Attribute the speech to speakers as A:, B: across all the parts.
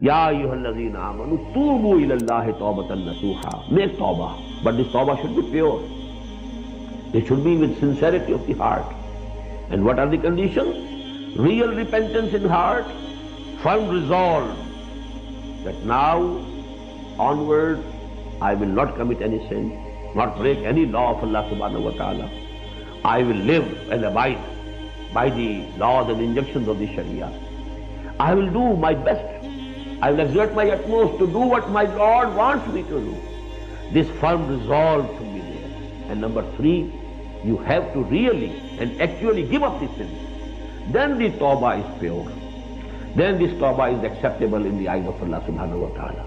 A: Ya ayyuhalladhina amanu tubu ilallahi tawbatan nasuha. Make tawbah. But this tawbah should be pure. It should be with sincerity of the heart. And what are the conditions? Real repentance in heart, firm resolve that now onward I will not commit any sin, not break any law of Allah subhanahu wa ta'ala. I will live and abide by the laws and injunctions of the Sharia. I will do my best. I will exert my utmost to do what my Lord wants me to do. This firm resolve should be there. And number three, you have to really and actually give up the sin. Then the tawbah is pure. Then this tawbah is acceptable in the eyes of Allah subhanahu wa ta'ala.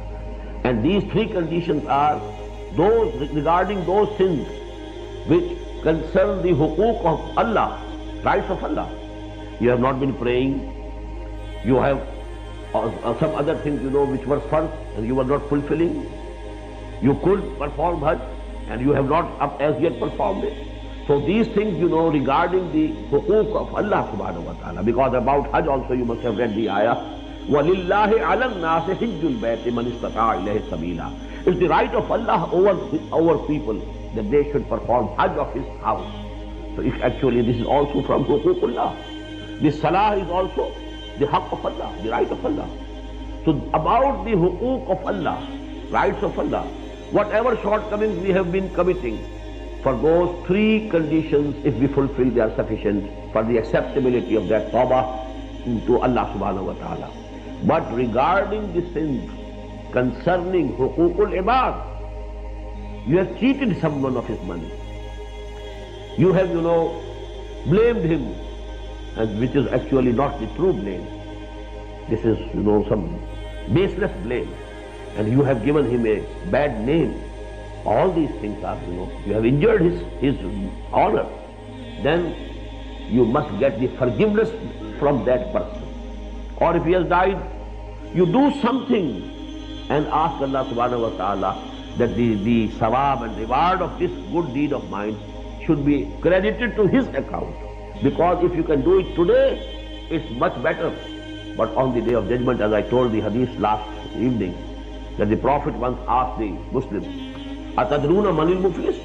A: And these three conditions are those regarding those sins which concern the hukuk of Allah, rights of Allah. You have not been praying, you have uh, uh, some other things you know which were first and you were not fulfilling. You could perform Hajj and you have not up as yet performed it. So these things you know regarding the hukuk of Allah subhanahu wa ta'ala. Because about Hajj also you must have read the ayah. وَلِلَّهِ عَلَى النَّاسِ حِجُّ الْبَيْتِ مَنِ اسْتَطَاعَ إِلَيْهِ سَبِيلًا It's the right of Allah over, over people that they should perform Hajj of His house. So if actually this is also from hukukullah. This salah is also the haqq of Allah, the right of Allah. So about the hukuk of Allah, rights of Allah, whatever shortcomings we have been committing, for those three conditions, if we fulfill, they are sufficient for the acceptability of that tawbah to Allah subhanahu wa ta'ala. But regarding the sins concerning hukukul ibad, you have cheated someone of his money. You have, you know, blamed him, and which is actually not the true blame. This is, you know, some baseless blame. And you have given him a bad name. All these things are, you know, you have injured his, his honor. Then you must get the forgiveness from that person. Or if he has died, you do something and ask Allah subhanahu wa ta'ala that the, the sawab and reward of this good deed of mine should be credited to his account. Because if you can do it today, it's much better. But on the day of judgment, as I told the hadith last evening, that the Prophet once asked the Muslims, Atadruna manil muflis?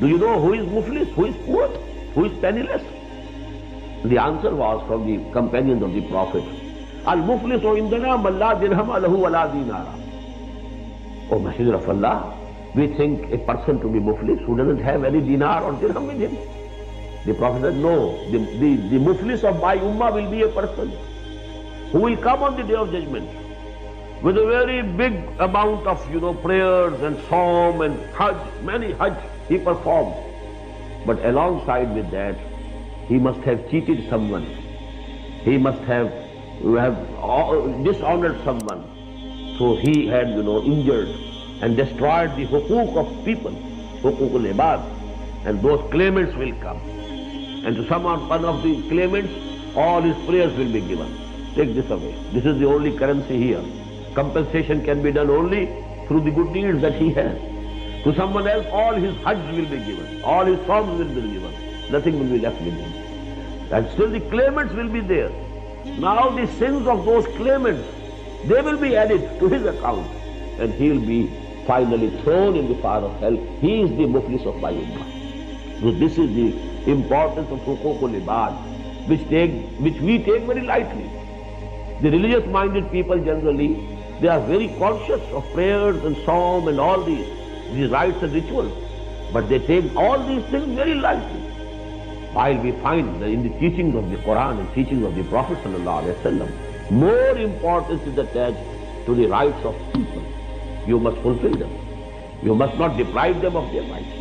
A: Do you know who is muflis? Who is poor? Who is penniless? The answer was from the companions of the Prophet, Al-muflis o indana malla dirham lahu wala dinara. O Messenger of Allah, we think a person to be muflis who doesn't have any dinar or dirham with him. The Prophet said, no, the, the, the muflis of my ummah will be a person who will come on the day of judgment with a very big amount of, you know, prayers and sawm and hajj, many hajj he performed. But alongside with that, he must have cheated someone. He must have, have uh, dishonored someone. So he had, you know, injured and destroyed the hukuk of people, hukuk al-ibad. And those claimants will come. And to someone, one of the claimants, all his prayers will be given. Take this away. This is the only currency here. Compensation can be done only through the good deeds that he has. To someone else, all his hajj will be given. All his sawms will be given. Nothing will be left with him. And still the claimants will be there. Now the sins of those claimants, they will be added to his account. And he will be finally thrown in the fire of hell. He is the muflis of my ummah. So this is the importance of hukukul ibad, which, take, which we take very lightly. The religious minded people generally, they are very conscious of prayers and sawm and all these, these rites and rituals. But they take all these things very lightly. While we find that in the teachings of the Quran and teachings of the Prophet more importance is attached to the rights of people. You must fulfill them. You must not deprive them of their rights.